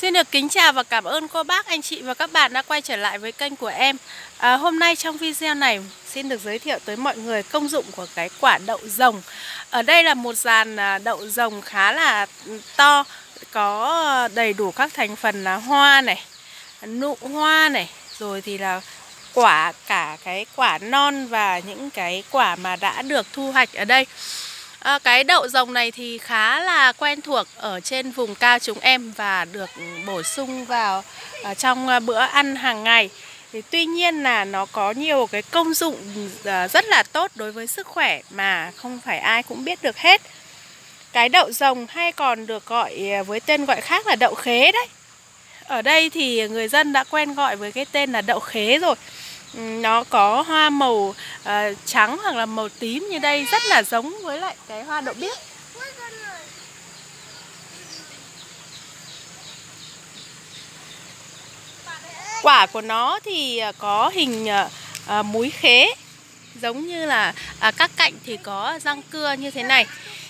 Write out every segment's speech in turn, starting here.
Xin được kính chào và cảm ơn cô bác, anh chị và các bạn đã quay trở lại với kênh của em. À, Hôm nay trong video này xin được giới thiệu tới mọi người công dụng của cái quả đậu rồng. Ở đây là một dàn à, đậu rồng khá là to Có đầy đủ các thành phần là hoa này, nụ hoa này Rồi thì là quả, cả cái quả non và những cái quả mà đã được thu hoạch ở đây. À, cái đậu rồng này thì khá là quen thuộc ở trên vùng cao chúng em và được bổ sung vào uh, trong uh, bữa ăn hàng ngày. Thì tuy nhiên là nó có nhiều cái công dụng uh, rất là tốt đối với sức khỏe mà không phải ai cũng biết được hết. Cái đậu rồng hay còn được gọi với tên gọi khác là đậu khế đấy. Ở đây thì người dân đã quen gọi với cái tên là đậu khế rồi. Ừ, nó có hoa màu uh, trắng hoặc là màu tím như đây rất là giống với lại cái hoa đậu biếc. Quả của nó thì ờ, có hình uh, múi khế giống như là uh, các cạnh thì có răng cưa như thế này.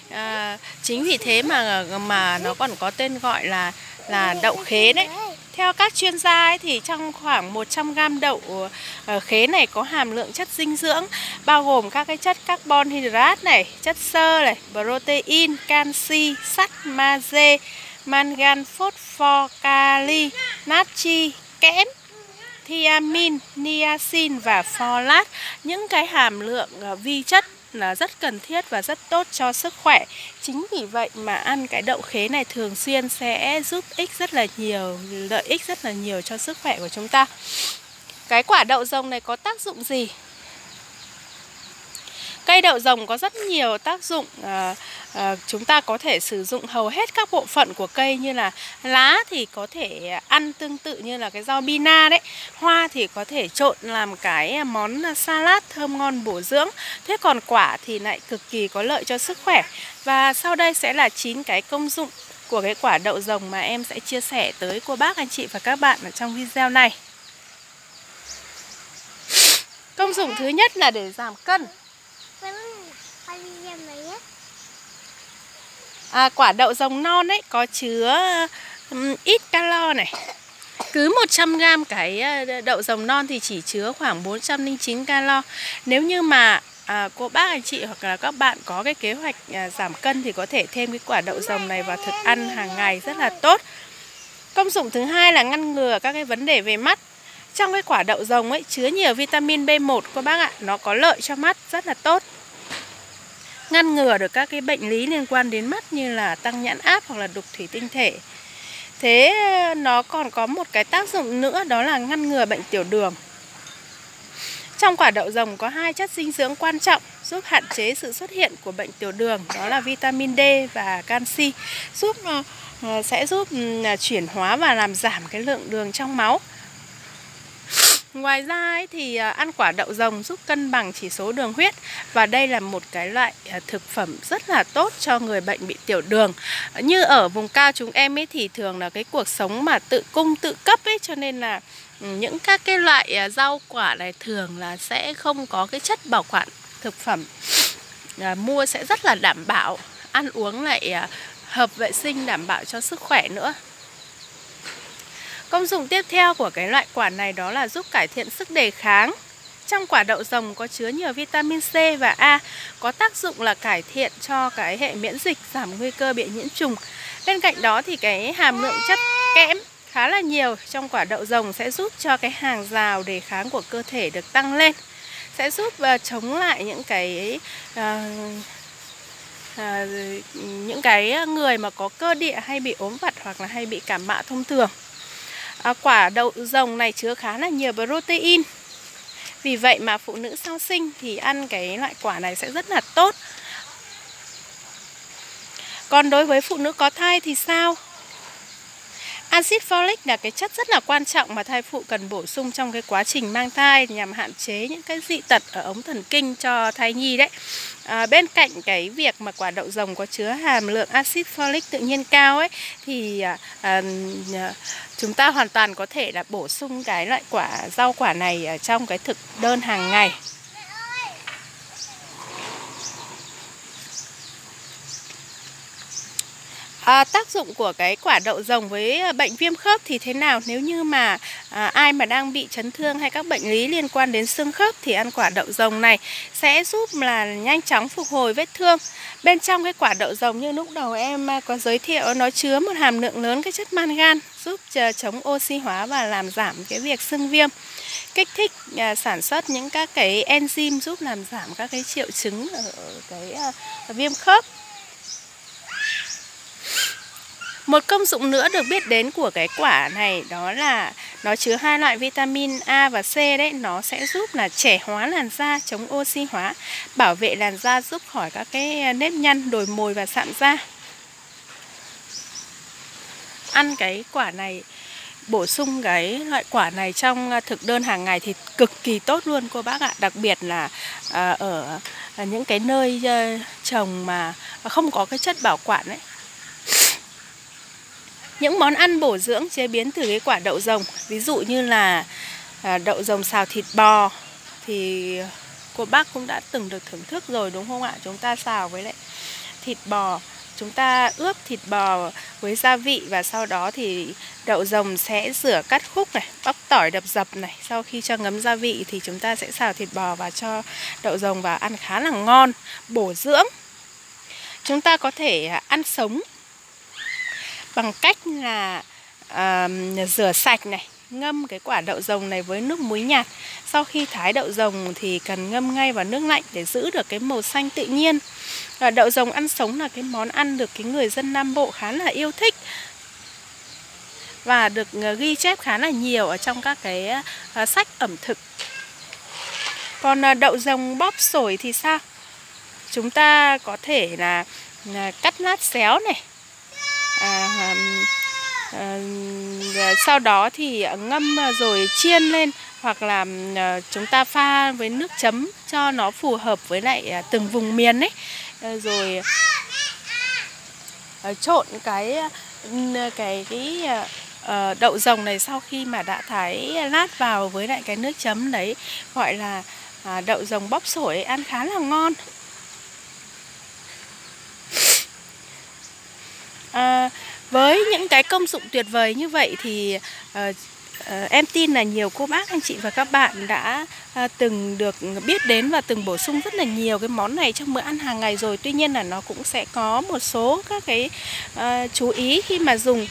Uh, chính vì thế mà mà nó còn có tên gọi là là đậu khế đấy theo các chuyên gia ấy, thì trong khoảng 100g đậu ờ, khế này có hàm lượng chất dinh dưỡng bao gồm các cái chất carbon hydrate này, chất xơ này, protein, canxi, sắt, magie, mangan, phosphor, kali, natri, kẽm thiamin, niacin và folate. Những cái hàm lượng ờ, vi chất là rất cần thiết và rất tốt cho sức khỏe Chính vì vậy mà ăn cái đậu khế này thường xuyên sẽ giúp ích rất là nhiều, lợi ích rất là nhiều cho sức khỏe của chúng ta Cái quả đậu rồng này có tác dụng gì? Cây đậu rồng có rất nhiều tác dụng à, à, Chúng ta có thể sử dụng hầu hết các bộ phận của cây Như là lá thì có thể ăn tương tự như là cái rau bina đấy. Hoa thì có thể trộn làm cái món salad thơm ngon bổ dưỡng. Thế còn quả thì lại cực kỳ có lợi cho sức khỏe. Và sau đây sẽ là chín cái công dụng của cái quả đậu rồng mà em sẽ chia sẻ tới cô bác anh chị và các bạn ở trong video này. Công dụng thứ nhất là để giảm cân. À, quả đậu rồng non ấy có chứa um, ít calo này. Cứ 100g cái ờ, đậu rồng non thì chỉ chứa khoảng 409 calo. Nếu như mà à, cô bác anh chị hoặc là các bạn có cái kế hoạch à, giảm cân thì có thể thêm cái quả đậu rồng này vào thực ăn hàng ngày rất là tốt. Công dụng thứ hai là ngăn ngừa các cái vấn đề về mắt. Trong cái quả đậu rồng ấy chứa nhiều vitamin B1 cô bác ạ Nó có lợi cho mắt rất là tốt ngăn ngừa được các cái bệnh lý liên quan đến mắt như là tăng nhãn áp hoặc là đục thủy tinh thể. Thế ờ, nó còn có một cái tác dụng nữa đó là ngăn ngừa bệnh tiểu đường. Trong quả đậu rồng có hai chất dinh dưỡng quan trọng giúp hạn chế sự xuất hiện của bệnh tiểu đường, đó là vitamin D và canxi, giúp ờ, ờ, sẽ giúp chuyển hóa và làm giảm cái lượng đường trong máu. Ngoài ra ấy, thì à, ăn quả đậu rồng giúp cân bằng chỉ số đường huyết và đây là một cái loại à, thực phẩm rất là tốt cho người bệnh bị tiểu đường. Như ở vùng cao chúng em ấy thì thường là cái cuộc sống mà tự cung tự cấp ấy cho nên là ừ, những các cái loại à, rau quả này thường là sẽ không có cái chất bảo quản thực phẩm à, mua sẽ rất là đảm bảo ăn uống lại hợp vệ sinh đảm bảo cho sức khỏe nữa Công dụng tiếp theo của cái loại quả này đó là giúp cải thiện sức đề kháng. Trong quả đậu rồng có chứa nhiều vitamin C và A, có tác dụng là cải thiện cho cái hệ miễn dịch, giảm nguy cơ bị nhiễm trùng. Bên cạnh đó thì cái hàm lượng chất kẽm khá là nhiều trong quả đậu rồng sẽ giúp cho cái hàng rào đề kháng của cơ thể được tăng lên. Sẽ giúp uh, chống lại những cái uh, uh, những cái người mà có cơ địa hay bị ốm vặt hoặc là hay bị cảm mạo thông thường à, quả đậu rồng này chứa khá là nhiều protein vì vậy mà phụ nữ sau sinh thì ăn cái loại quả này sẽ rất là tốt còn đối với phụ nữ có thai thì sao? Acid folic là cái chất rất là quan trọng mà thai phụ cần bổ sung trong cái quá trình mang thai nhằm hạn chế những cái dị tật ở ống thần kinh cho thai nhi đấy. À, bên cạnh cái việc mà quả đậu rồng có chứa hàm lượng acid folic tự nhiên cao ấy thì à, à, à chúng ta hoàn toàn có thể là bổ sung cái loại quả rau quả này ở trong cái thực đơn hàng ngày. À, tác dụng của cái quả đậu rồng với ờ, bệnh viêm khớp thì thế nào? Nếu như mà à, ai mà đang bị chấn thương hay các bệnh lý liên quan đến xương khớp thì ăn quả đậu rồng này sẽ giúp là nhanh chóng phục hồi vết thương. Bên trong cái quả đậu rồng như lúc đầu em có giới thiệu nó chứa một hàm lượng lớn cái chất mangan giúp chống oxy hóa và làm giảm cái việc sưng viêm kích thích à, sản xuất những các cái enzyme giúp làm giảm các cái triệu chứng ở cái à, viêm khớp một công dụng nữa được biết đến của cái quả này đó là nó chứa hai loại vitamin A và C đấy, nó sẽ giúp là trẻ hóa làn da, chống oxy hóa, bảo vệ làn da giúp khỏi các cái à, nếp nhăn, đồi mồi và sạm da. Ăn cái quả này bổ sung cái loại quả này trong à, thực đơn hàng ngày thì cực kỳ tốt luôn cô bác ạ đặc biệt là à, ở những cái nơi trồng mà không có cái chất bảo quản ấy những món ăn bổ dưỡng chế biến từ cái quả đậu rồng, ví dụ như là à, đậu rồng xào thịt bò, thì cô bác cũng đã từng được thưởng thức rồi, đúng không ạ? Chúng ta xào với lại thịt bò. Chúng ta ướp thịt bò với gia vị và sau đó thì đậu rồng sẽ rửa cắt khúc này, bóc tỏi đập dập này. Sau khi cho ngấm gia vị thì chúng ta sẽ xào thịt bò và cho đậu rồng vào ăn khá là ngon, bổ dưỡng. Chúng ta có thể à, ăn sống bằng cách là uh, rửa sạch này ngâm cái quả đậu rồng này với nước muối nhạt. Sau khi thái đậu rồng thì cần ngâm ngay vào nước lạnh để giữ được cái màu xanh tự nhiên. Và đậu rồng ăn sống là cái món ăn được cái người dân Nam Bộ khá là yêu thích. Và được ờ, ghi chép khá là nhiều ở trong các cái uh, sách ẩm thực. Còn uh, đậu rồng bóp sổi thì sao? Chúng ta có thể là uh, cắt lát xéo này à, à, sau đó thì à, ngâm à, rồi chiên lên hoặc là à, chúng ta pha với nước chấm cho nó phù hợp với lại à, từng vùng miền ấy. À, rồi à, trộn cái cái cái à, ờ, đậu rồng này sau khi mà đã thái lát vào với lại cái nước chấm đấy gọi là à, đậu rồng bóp sổi ăn khá là ngon. À, với những cái công dụng tuyệt vời như vậy thì uh, Ờ, em tin là nhiều cô bác anh chị và các bạn đã ờ, từng được biết đến và từng bổ sung rất là nhiều cái món này trong bữa ăn hàng ngày rồi tuy nhiên là nó cũng sẽ có một số các cái ờ, chú ý khi mà dùng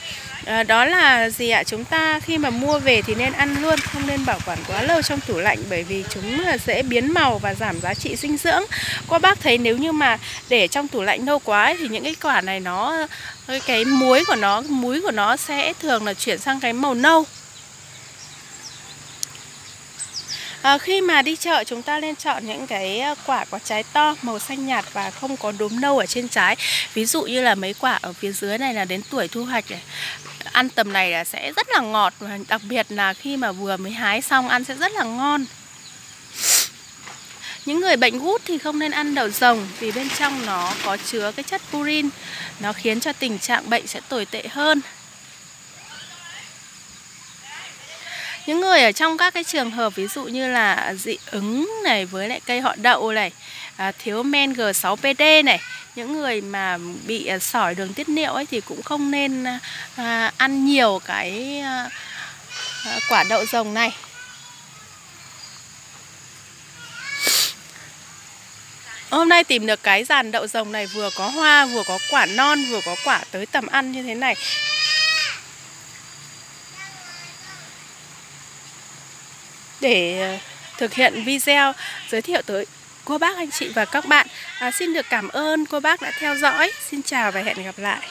đó là gì ạ? Chúng ta khi mà mua về thì nên ăn luôn, không nên bảo quản quá lâu trong tủ lạnh bởi vì chúng dễ biến màu và giảm giá trị dinh dưỡng. cô bác thấy nếu như mà để trong tủ lạnh lâu quá ấy, thì những cái quả này nó cái muối của nó, muối của nó sẽ thường là chuyển sang cái màu nâu. À, khi mà đi chợ chúng ta nên chọn những cái ờ, quả có trái to màu xanh nhạt và không có đốm nâu ở trên trái. Ví dụ như là mấy quả ở phía dưới này là đến tuổi thu hoạch này. Ăn tầm này là sẽ rất là ngọt và đặc biệt là khi mà vừa mới hái xong ăn sẽ rất là ngon. Những người bệnh gút thì không nên ăn đậu rồng vì bên trong nó có chứa cái chất purin. Nó khiến cho tình trạng bệnh sẽ tồi tệ hơn. Những người ở trong các cái trường hợp ví dụ như là dị ứng này với lại cây họ đậu này à, thiếu men G6PD này những người mà bị à, sỏi đường tiết niệu ấy thì cũng không nên à, à, ăn nhiều cái à, à, quả đậu rồng này. Hôm nay tìm được cái dàn đậu rồng này vừa có hoa, vừa có quả non, vừa có quả tới tầm ăn như thế này. Để ờ, thực hiện video giới thiệu tới cô bác anh chị và các bạn. À, Xin được cảm ơn cô bác đã theo dõi. Xin chào và hẹn gặp lại.